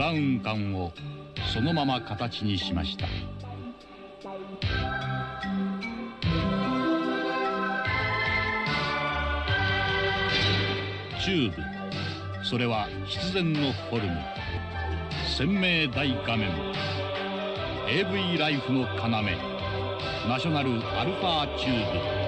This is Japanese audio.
ラウン管をそのまま形にしました。チューブ。それは必然のフォルム。鮮明大画面。AV ライフの要。ナショナルアルファチューブ。